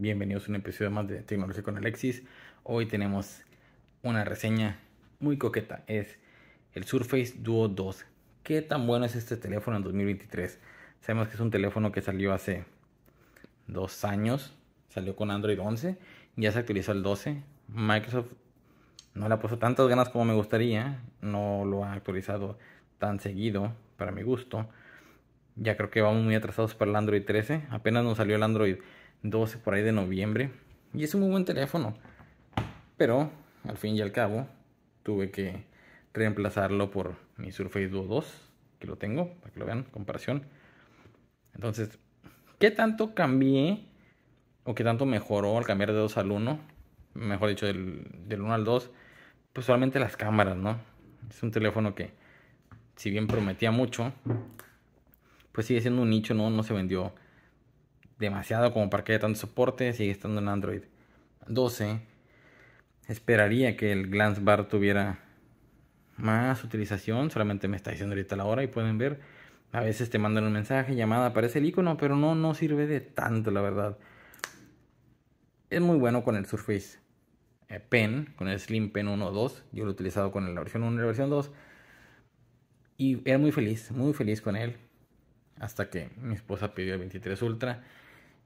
Bienvenidos a un episodio más de Tecnología con Alexis. Hoy tenemos una reseña muy coqueta. Es el Surface Duo 2. ¿Qué tan bueno es este teléfono en 2023? Sabemos que es un teléfono que salió hace dos años. Salió con Android 11. Ya se actualizó el 12. Microsoft no le ha puesto tantas ganas como me gustaría. No lo ha actualizado tan seguido para mi gusto. Ya creo que vamos muy atrasados para el Android 13. Apenas nos salió el Android 12 por ahí de noviembre. Y es un muy buen teléfono. Pero al fin y al cabo tuve que reemplazarlo por mi Surface Duo 2. Que lo tengo, para que lo vean, comparación. Entonces, ¿qué tanto cambié? O qué tanto mejoró al cambiar de 2 al 1? Mejor dicho, del, del 1 al 2. Pues solamente las cámaras, ¿no? Es un teléfono que, si bien prometía mucho, pues sigue siendo un nicho, ¿no? No se vendió demasiado como para que haya tanto soporte, sigue estando en Android 12. Esperaría que el Glance Bar tuviera más utilización, solamente me está diciendo ahorita la hora y pueden ver, a veces te mandan un mensaje, llamada, aparece el icono, pero no, no sirve de tanto, la verdad. Es muy bueno con el Surface eh, Pen, con el Slim Pen 1 o 2, yo lo he utilizado con la versión 1 y la versión 2. Y era muy feliz, muy feliz con él hasta que mi esposa pidió el 23 Ultra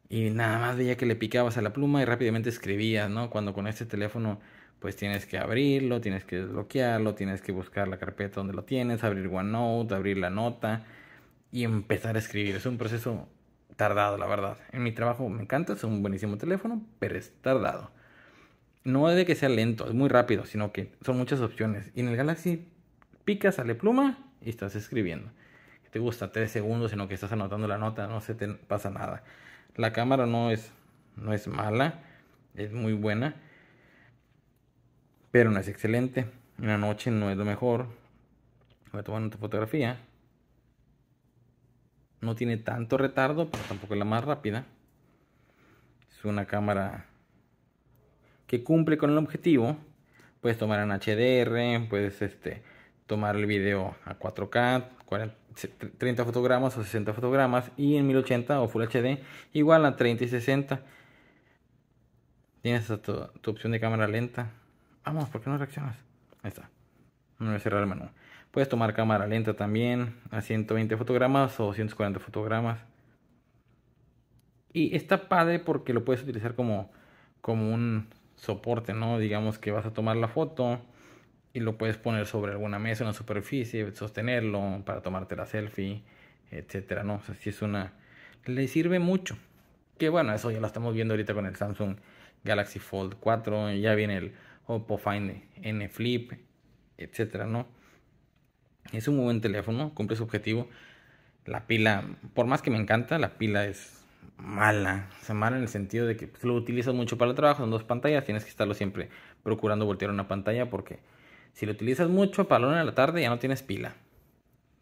y nada más veía que le picabas a la pluma y rápidamente escribías, ¿no? Cuando con este teléfono pues tienes que abrirlo, tienes que desbloquearlo, tienes que buscar la carpeta donde lo tienes, abrir OneNote, abrir la nota y empezar a escribir. Es un proceso tardado, la verdad. En mi trabajo me encanta, es un buenísimo teléfono, pero es tardado. No es de que sea lento, es muy rápido, sino que son muchas opciones. Y en el Galaxy picas, sale pluma y estás escribiendo te gusta 3 segundos, sino que estás anotando la nota, no se te pasa nada. La cámara no es, no es mala, es muy buena, pero no es excelente. En la noche no es lo mejor. Voy a tomar una fotografía. No tiene tanto retardo, pero tampoco es la más rápida. Es una cámara que cumple con el objetivo. Puedes tomar en HDR, puedes este, tomar el video a 4K, 30 fotogramas o 60 fotogramas y en 1080 o Full HD igual a 30 y 60 tienes tu, tu, opción de cámara lenta. Vamos, ¿por qué no reaccionas? ahí está. No voy a cerrar el menú. Puedes tomar cámara lenta también a 120 fotogramas o 140 fotogramas. Y está padre porque lo puedes utilizar como, como un soporte, ¿no? Digamos que vas a tomar la foto y lo puedes poner sobre alguna mesa, una superficie, sostenerlo para tomarte la selfie, etcétera, ¿no? O sea, si es una... le sirve mucho. Que bueno, eso ya lo estamos viendo ahorita con el Samsung Galaxy Fold 4, ya viene el Oppo Find N Flip, etcétera, ¿no? Es un muy buen teléfono, cumple su objetivo. La pila, por más que me encanta, la pila es mala. O sea, mala en el sentido de que pues, lo utilizas mucho para el trabajo, en dos pantallas, tienes que estarlo siempre procurando voltear una pantalla porque si lo utilizas mucho para la una de la tarde ya no tienes pila.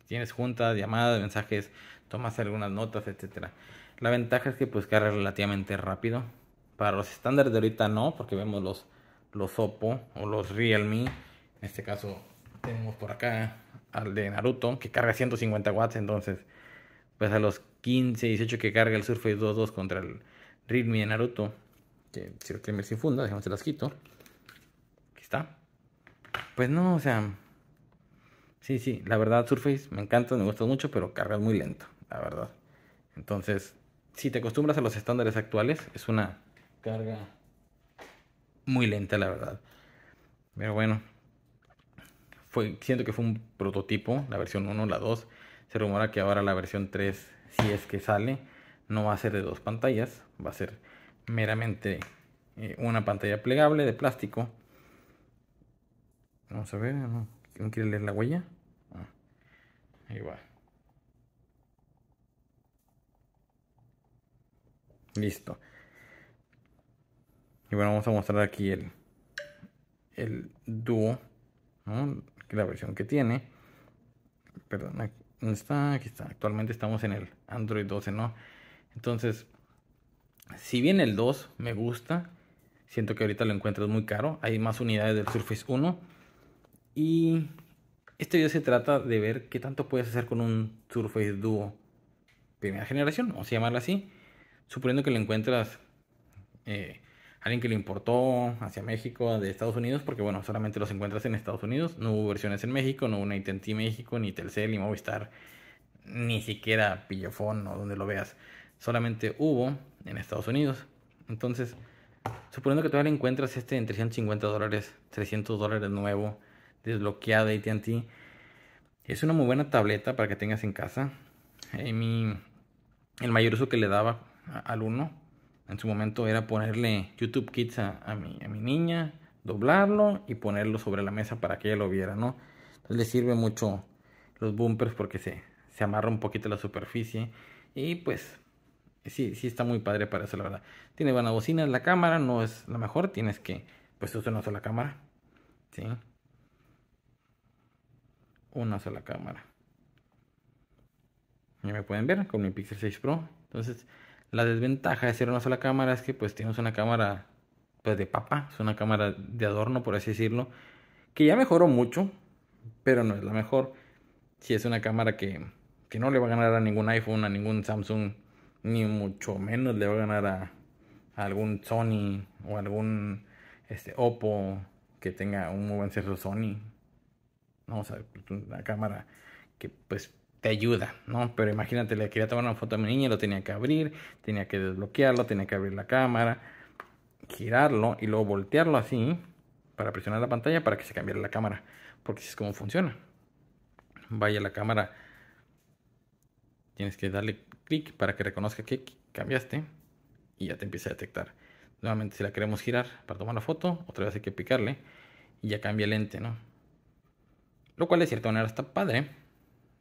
Tienes juntas, llamadas, mensajes, tomas algunas notas, etc. La ventaja es que pues carga relativamente rápido. Para los estándares de ahorita no, porque vemos los, los Oppo o los Realme. En este caso tenemos por acá al de Naruto que carga 150 watts. Entonces pues a los 15, 18 que carga el Surface 2.2 contra el Realme de Naruto. Que si lo quieren sin funda, déjame se las quito. Pues no, o sea. Sí, sí, la verdad, Surface me encanta, me gusta mucho, pero carga muy lento, la verdad. Entonces, si te acostumbras a los estándares actuales, es una carga muy lenta, la verdad. Pero bueno, fue, siento que fue un prototipo, la versión 1, la 2. Se rumora que ahora la versión 3, si es que sale, no va a ser de dos pantallas, va a ser meramente eh, una pantalla plegable de plástico Vamos a ver, ¿no? ¿quién quiere leer la huella? Ah, ahí va. Listo. Y bueno, vamos a mostrar aquí el, el dúo, ¿no? la versión que tiene. Perdón, ¿dónde está? Aquí está. Actualmente estamos en el Android 12, ¿no? Entonces, si bien el 2 me gusta, siento que ahorita lo encuentro muy caro. Hay más unidades del Surface 1 y este video se trata de ver qué tanto puedes hacer con un Surface Duo primera generación, vamos a llamarlo así. Suponiendo que lo encuentras eh, alguien que lo importó hacia México de Estados Unidos, porque bueno, solamente los encuentras en Estados Unidos, no hubo versiones en México, no hubo una AT&T México, ni Telcel, ni Movistar, ni siquiera Pillofón o donde lo veas, solamente hubo en Estados Unidos. Entonces, suponiendo que todavía encuentras este en 350 dólares, 300 dólares nuevo, desbloqueado de AT&T, es una muy buena tableta para que tengas en casa. Eh, mi, el mayor uso que le daba al uno en su momento era ponerle YouTube Kids a, mi, a mi niña, doblarlo y ponerlo sobre la mesa para que ella lo viera, ¿no? Le sirve mucho los bumpers porque se, se amarra un poquito la superficie y pues sí, sí está muy padre para eso, la verdad. Tiene buena bocina, la cámara no es la mejor, tienes que, pues usar una sola cámara, ¿sí? Una sola cámara. Ya me pueden ver con mi Pixel 6 Pro. Entonces, la desventaja de ser una sola cámara es que pues tienes una cámara pues de papa, es una cámara de adorno por así decirlo, que ya mejoró mucho, pero no es la mejor. Si es una cámara que, que no le va a ganar a ningún iPhone, a ningún Samsung, ni mucho menos le va a ganar a, algún Sony o algún este, Oppo que tenga un buen sensor Sony. No, o sea, una cámara que pues te ayuda, ¿no? Pero imagínate, le quería tomar una foto a mi niña, lo tenía que abrir, tenía que desbloquearlo, tenía que abrir la cámara, girarlo y luego voltearlo así para presionar la pantalla para que se cambiara la cámara, porque así es como funciona. Vaya la cámara, tienes que darle clic para que reconozca que cambiaste y ya te empieza a detectar. Nuevamente, si la queremos girar para tomar la foto, otra vez hay que picarle y ya cambia el lente, ¿no? Lo cual de cierta manera está padre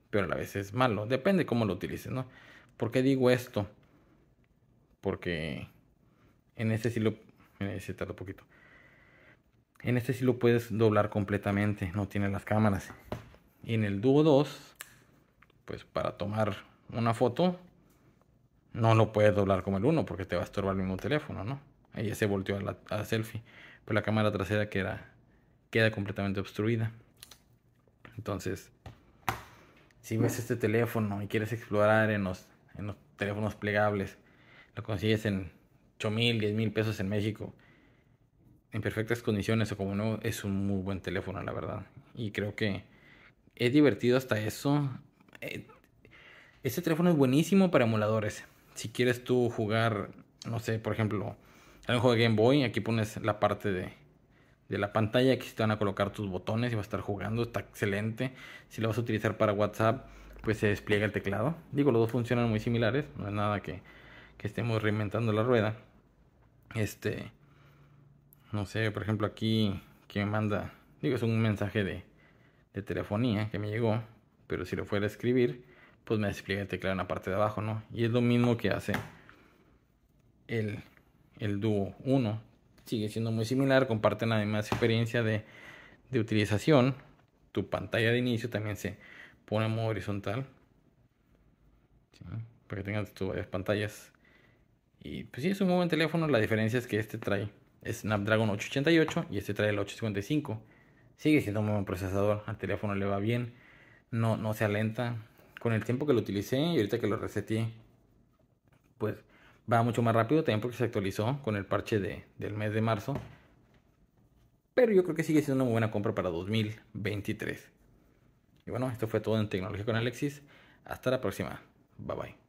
pero a la vez es malo. Depende cómo lo utilices, ¿no? ¿Por qué digo esto? Porque en este sí lo... Ese un poquito. En este sí lo puedes doblar completamente, no tiene las cámaras. Y en el Duo 2, pues para tomar una foto, no lo puedes doblar como el 1 porque te va a estorbar el mismo teléfono, ¿no? Ahí ya se volteó a la, selfie. Pero la cámara trasera queda, queda completamente obstruida. Entonces, si ves este teléfono y quieres explorar en los, en los teléfonos plegables, lo consigues en 8 mil, 10 mil pesos en México, en perfectas condiciones o como no, es un muy buen teléfono, la verdad. Y creo que es divertido hasta eso. Eh, este teléfono es buenísimo para emuladores. Si quieres tú jugar, no sé, por ejemplo, un juego de Game Boy, aquí pones la parte de de la pantalla. Aquí te van a colocar tus botones y va a estar jugando. Está excelente. Si lo vas a utilizar para WhatsApp, pues se despliega el teclado. Digo, los dos funcionan muy similares. No es nada que, estemos reinventando la rueda. Este, no sé, por ejemplo, aquí que me manda, digo, es un mensaje de, de telefonía que me llegó. Pero si lo fuera a escribir, pues me despliega el teclado en la parte de abajo, ¿no? Y es lo mismo que hace el, el Duo 1 sigue siendo muy similar, comparten misma experiencia de, de utilización. Tu pantalla de inicio también se pone en modo horizontal. Para que tengas tus varias pantallas. Y pues sí, es un buen teléfono. La diferencia es que este trae Snapdragon 888 y este trae el 855. Sigue siendo un buen procesador. Al teléfono le va bien. No, no se alenta. Con el tiempo que lo utilicé y ahorita que lo reseté, pues va mucho más rápido también porque se actualizó con el parche de, del mes de marzo. Pero yo creo que sigue siendo una buena compra para 2023. Y bueno, esto fue todo en Tecnología con Alexis. Hasta la próxima. Bye bye.